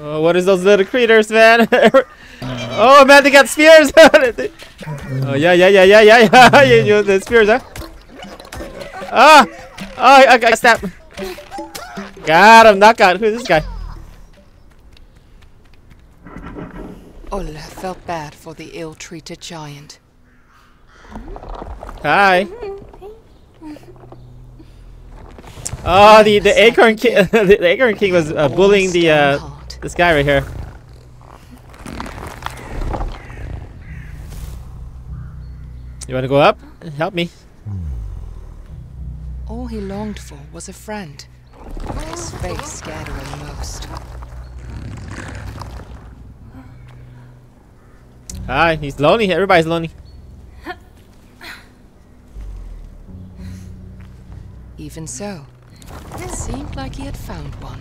Oh, what is those little critters, man? oh man, they got spears. oh yeah, yeah, yeah, yeah, yeah, yeah. you, you, the spears, huh? Ah! Oh, I, I got stabbed. Got him, knockout. Who's this guy? Olle felt bad for the ill-treated giant. Hi. Oh, the the acorn king, the, the acorn king was uh, bullying the uh. This guy right here. You wanna go up? Help me. All he longed for was a friend. His face scared him most. Hi, he's lonely. Everybody's lonely. Even so, it seemed like he had found one.